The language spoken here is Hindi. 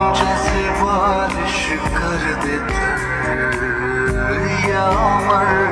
जैसे बारिश कर देते या मर